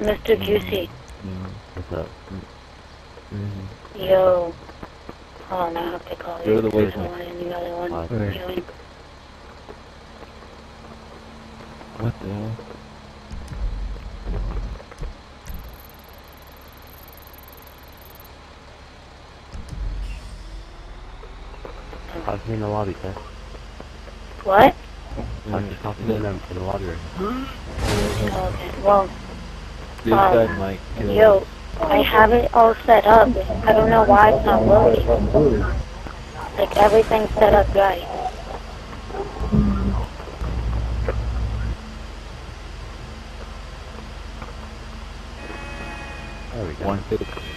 Mr. Juicy. What's up? Yo. Oh, Hold on, I have to call Go you. the voicemail. one and the other one. What? What the hell? I was in the lobby, sir. What? I just talking to them in the lobby. Okay, well, This Um, guy might kill yo, I have it all set up. I don't know why it's not working. Like, everything's set up right. There we go. One fifty.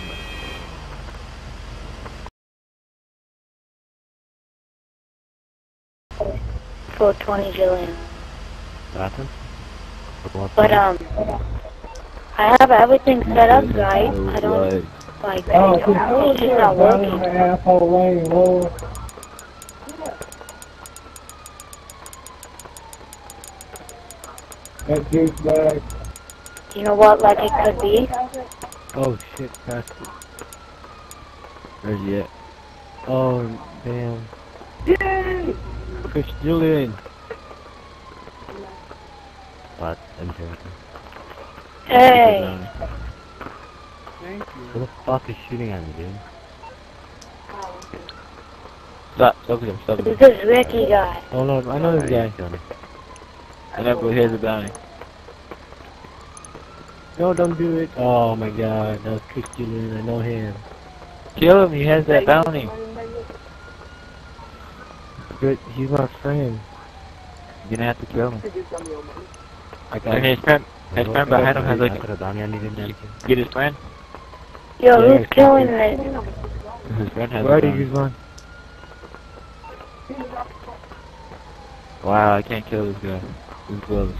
For 20 Jillian. Bathroom? What was But, um, I have everything set up right. I don't, like, oh, it's just not working. asshole lane, Lord. That juice bag. You know what, like, it could be? Oh shit, that's Where's he at? Oh damn. Chris Julian. What? I'm joking. Hey, Who the fuck is shooting at me, dude? Stop, stop him, stop him. who's this Ricky guy? Oh no, I know this guy. I know, but here's the bounty. No, don't do it. Oh my god, that was Chris Julian. I know him. Kill him, he has that bounty. But he's my friend. You're gonna have to kill him. I got And his friend, his friend behind him has I like, put a bounty on you, didn't I? get his friend? Yo, Yeah, who's killing this? His friend has Where a are you, Guzman? Wow, I can't kill this guy. He's close.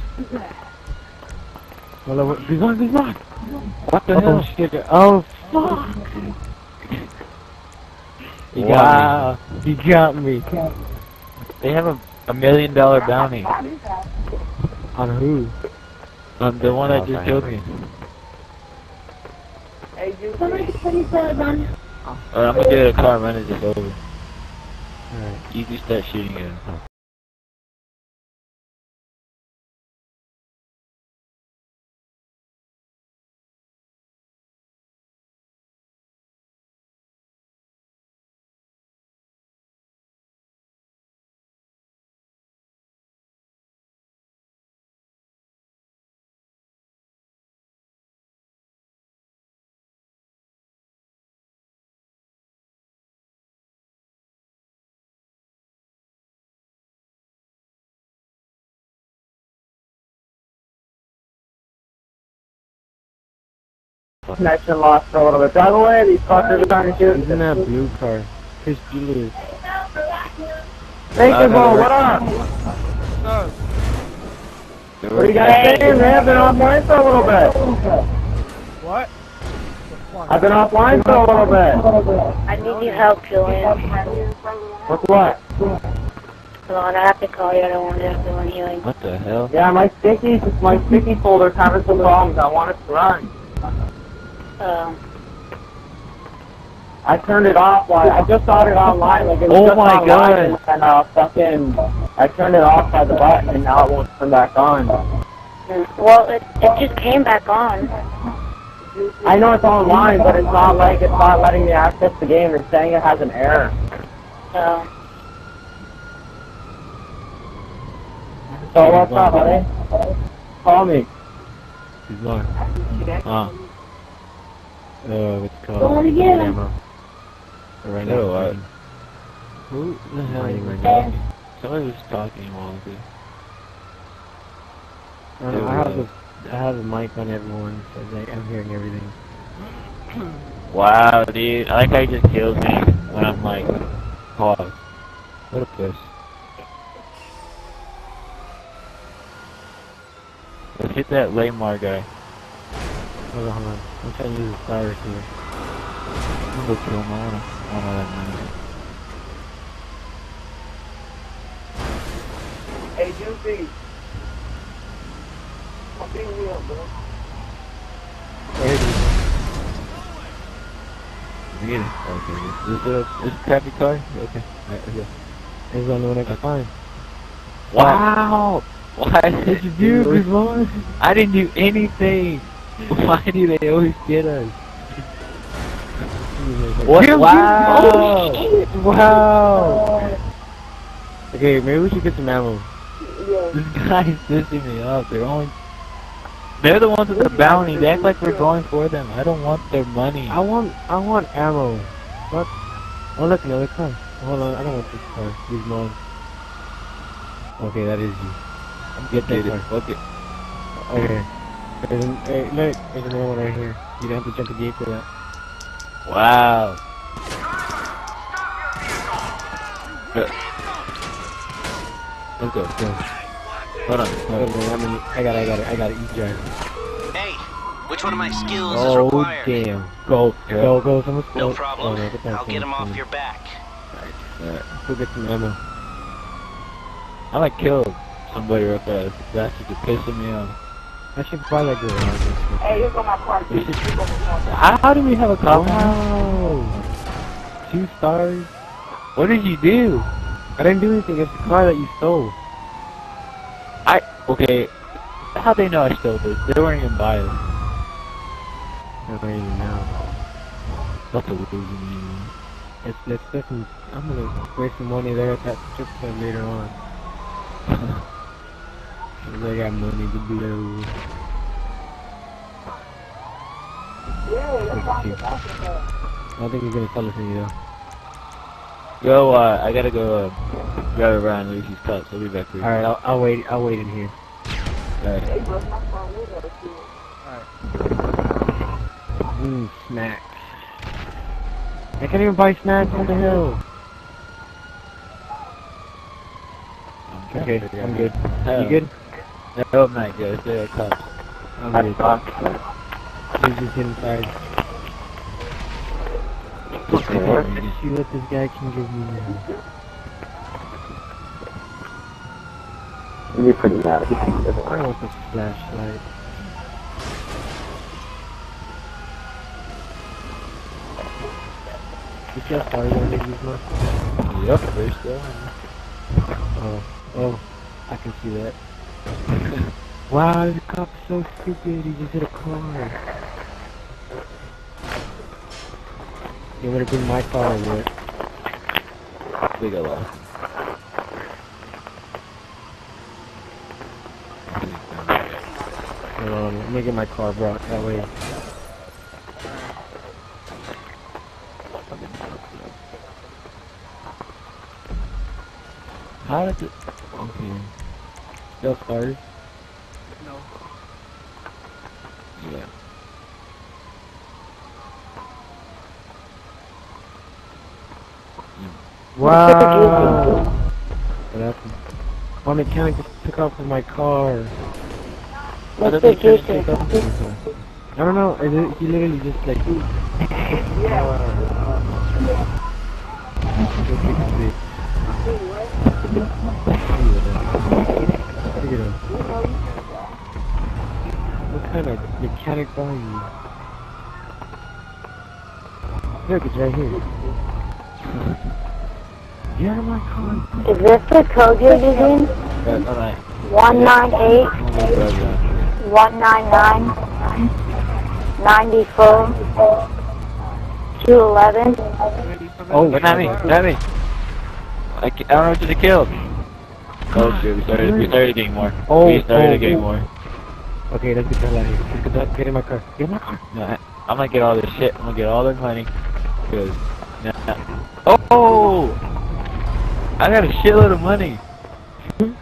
Hello, what- uh, Guzman, Guzman! What the Oh hell? shit, oh fuck! He Wow. got me. He got me. They have a, a million dollar bounty On who? on the one that Oh, just fine. killed me. Alright, I'm gonna get a car and run it over. Alright. You can start shooting at him. Connection lost for a little bit. Drive away, these fuckers are trying to shoot. He's in that blue car. Chris Julian. Thank you, bro. What up? What are you guys saying, man? I've been offline for a little bit. What? I've been offline for a little bit. I need your help, Julian. What's what? Hold on, I have to call you. I don't want to have to run healing. What the hell? Yeah, my sticky, my sticky folder's having some problems. I want it to run. Um, I turned it off. While, I just saw it online. Like it was Oh just my online, God. And uh, fucking, I turned it off by the button, and now it won't turn back on. mm, well, it, it just came back on. I know it's online, but it's not like it's not letting me access the game. It's saying it has an error. So, So what's up, buddy? Call me. He's on. Huh? Uh, what's it called? Go on again. Ammo. Right Yo, now. what? Who the hell Fighting is right now. Somebody was talking a while ago. I, don't know, I have the I have the mic on everyone, so like, I'm hearing everything. Wow, dude. I like how he just kills me when I'm like, pause. What a puss. Let's hit that Lamar guy. Hold on, hold on. I'm trying to use the virus here. I'm gonna go kill him. I wanna, I wanna let him Hey, Juicy. I'm being real, bro. There it is. You get it? Okay. Is this a, is this a crappy car? Okay. Alright, okay. Is the only one I can find. Wow! Why did you do? Ron. I didn't do anything. Why do they always get us? What? Wow! Oh, Wow! Okay, maybe we should get some ammo. This guy's pissing me off. They're only. They're the ones with the bounty. They act like we're going for them. I don't want their money. I want, I want ammo. What? Oh look, another car. Hold on, I don't want this car. These mine. Okay, that is you. I'm Get it. car. Fuck it. Okay. There's, an, hey, look, there's another one right here. You don't have to jump the gate for that. Wow. Uh, Let's go, go. Hold on. Hold on, I mean, I got it, I got it, I got it. You drive. Hey, which one of my skills is required? Oh, damn. Go, go, go. Someone's No oh, problem. Oh, no, get I'll get him off your back. Alright. coming. Go get some ammo. I like killed somebody real fast. That's just pissing me off. I should buy that girl. Hey, here go my car. We should- How, how do we have a car? Wow. Two stars. What did you do? I didn't do anything. It's the car that you stole. I okay. How they know I stole this? They weren't even buy it. I don't even know. That's a losing me. Let's let's get some. I'm gonna waste some money there at that strip club later on. they got money to blow. Look at you. I don't think he's gonna it to you though. Go. Uh, I gotta go. Uh, grab around Lucy's cups. I'll be back for you. All right, I'll, I'll wait. I'll wait in here. Alright. Mmm, snacks. I can't even buy snacks. What the hell? Okay, I'm good. You good? No, I'm not good. They're cups. I'm good. He's just inside. Let's see what this guy can give me now. You're pretty mad. He thinks he doesn't I want want this flashlight. You just started on these muscles? Yep, they're still. Oh, oh, I can see that. wow, the cop's so stupid. He just hit a car. You would have been my car what? They got lost. Hold on, let me get my car brought that way. How did it? Okay. Still cars? Yeah. Hmm. Wow! What happened? My mechanic just took off with my car. Why Let's did do they take off with your car? I don't know. It, li- he literally just like. Go fix it. Look at him. What kind of mechanic are you? Look, it's right here. Get out of my car. Is this the code you're using? Right, alright. 198 I'm gonna grab that. 199 94 211 Oh, But not me, not. I, I don't know what you killed. Oh shit, we started, we started getting more. Oh, we started oh, getting oh. more. Okay, let's get the hell out of here. Let's get, that, get in my car. Get in my car. No, I, I'm gonna get all this shit. I'm gonna get all their money. Cause, nah, oh! I got a shitload of money. Hmm?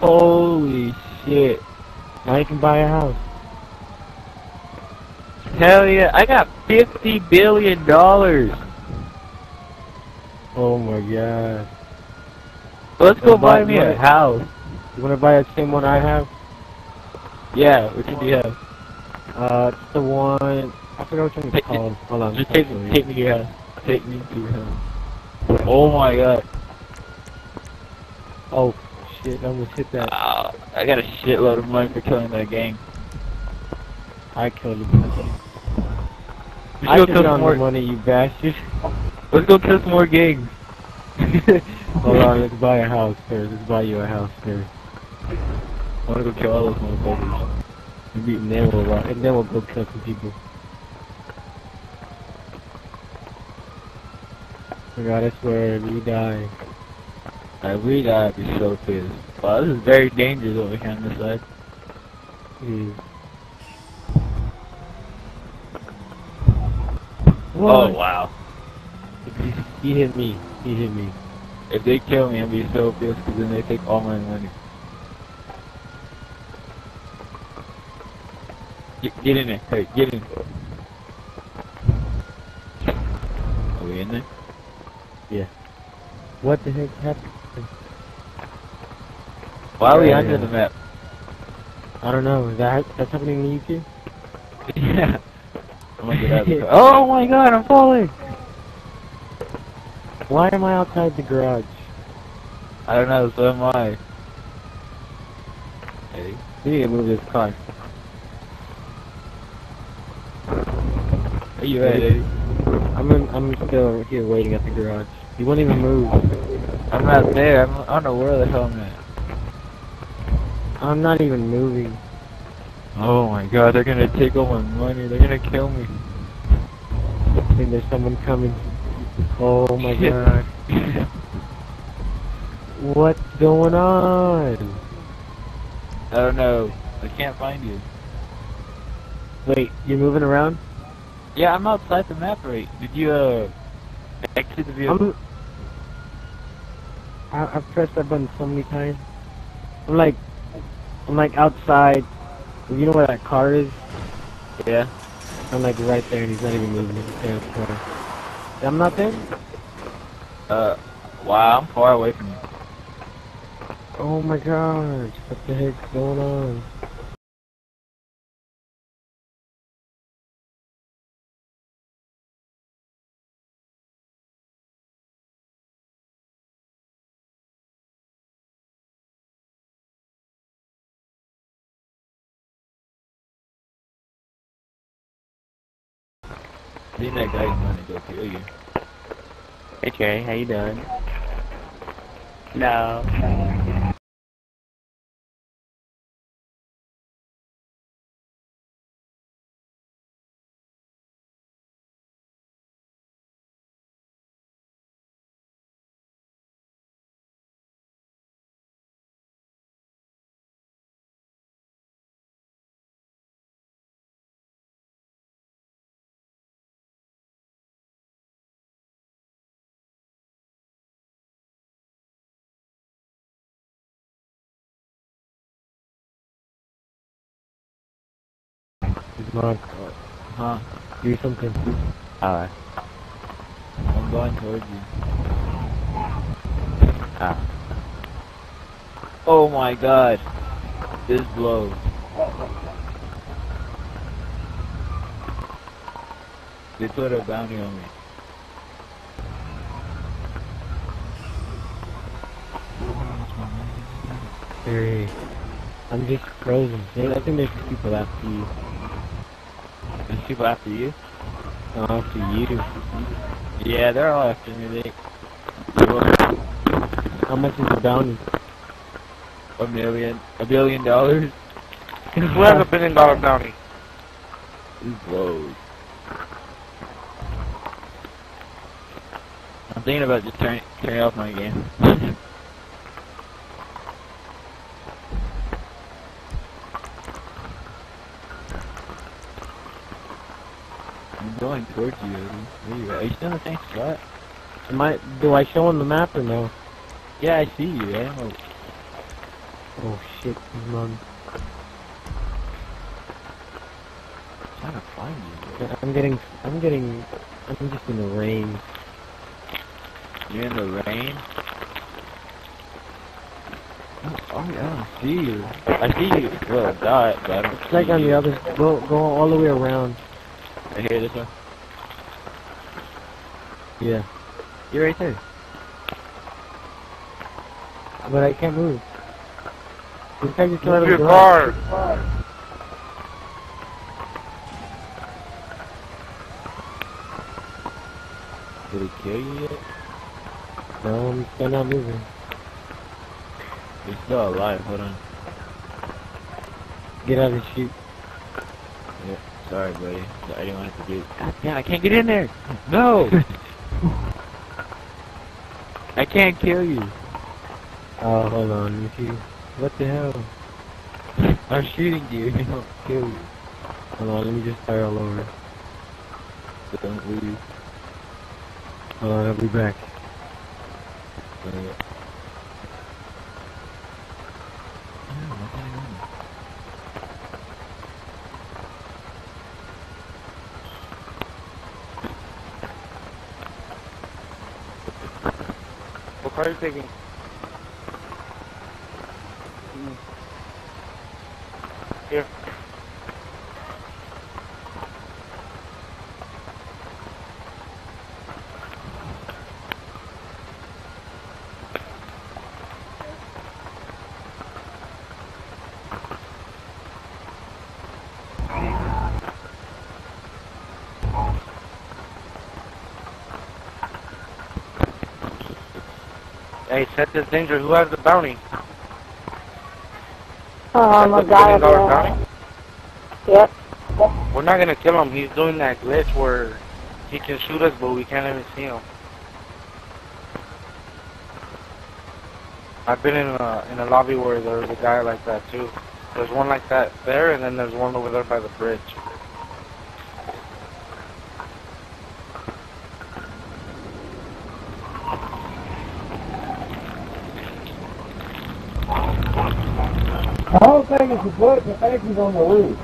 Holy shit. Now you can buy a house. Hell yeah, I got fifty billion dollars. Oh my god. Let's go Uh, buy me a what- house. You wanna buy that same one I have? Yeah, which one do you have? Uh, it's the one. I forgot which one it's called. Hold on. Just take you. take me to your house. Take me to your house. Oh my god. Oh shit! I almost hit that. Ah, I got a shitload of money for killing that gang. I killed him. We I go kill some more. money, you bastard. Let's go kill some more gangs. Hold on, let's buy a house first. Let's buy you a house first. I wanna go kill all those motherfuckers. And then we'll, uh, and then we'll go kill some people. I swear, if you die. I really gotta be so pissed. Wow, this is very dangerous over here on this side. Please. Oh wow. He, he hit me. He hit me. If they kill me, I'll be so pissed because then they take all my money. Get, get in there. Hey, get in. Are we in there? Yeah. What the heck happened? Why are we Yeah, under yeah. the map? I don't know. Is that that's happening in the UK? yeah. I'm gonna get out of the car. Oh my god, I'm falling! Why am I outside the garage? I don't know, so am I. Hey. We need to move this car. Where you ready? I'm in, I'm still here waiting at the garage. He won't even move. I'm not there. I'm, I don't know where the hell I'm at. I'm not even moving. Oh my god, they're gonna take all my money. They're gonna kill me. I think there's someone coming. Oh my god. What's going on? I don't know. I can't find you. Wait, you're moving around? Yeah, I'm outside the map right. Did you, uh, exit the vehicle? I'm, I, I've pressed that button so many times. I'm like, I'm like outside. You know where that car is? yeah. I'm like right there and he's not even moving. He's there at the. I'm not there? Uh, wow, I'm far away from you. Oh my gosh, what the heck's going on? I think that guy's gonna go kill you. Hey Trey, how you doing? No. He's not. Huh? Do something. Alright. I'm going towards you. Ah. Oh my god. This blows. They put a bounty on me. Hey, I'm just frozen. I think there's people after you. People after you? No, after you. Yeah, they're all after me. They, How much is the bounty? a million, a billion dollars. Who has a billion dollar bounty? This blows. I'm thinking about just turning turning off my game. Going towards you, Eddie. You at? Are you still in the same spot? Am I? Do I show on the map or no? Yeah, I see you. I don't. Oh. oh shit, he's mom. trying to find you. I'm getting, I'm getting, I'm just in the rain. You're in the rain? Oh, oh yeah, I see you. I see you. Well, dot, but I don't It's like on the you. other, go, go all the way around. Right here, this one. Yeah, You're right there. but I can't move. This guy just let him go. car. Did he kill you yet? No, I'm still not moving. You're still alive. Hold on. Get out of the chute. Yeah, sorry, buddy. I didn't want to do. God damn, I can't get in there. No. I can't kill you. Oh, hold on, see. What the hell? I'm shooting you. I don't kill you. Hold on, let me just start all over. But don't leave. Hold on, I'll be back. Uh, yeah, what the hell? What car are Hey, set this danger. Who has the bounty? Um, a guy bounty? Yep. We're not gonna kill him. He's doing that glitch where he can shoot us, but we can't even see him. I've been in a in a lobby where there's a guy like that too. There's one like that there, and then there's one over there by the bridge. Book, the is on the roof.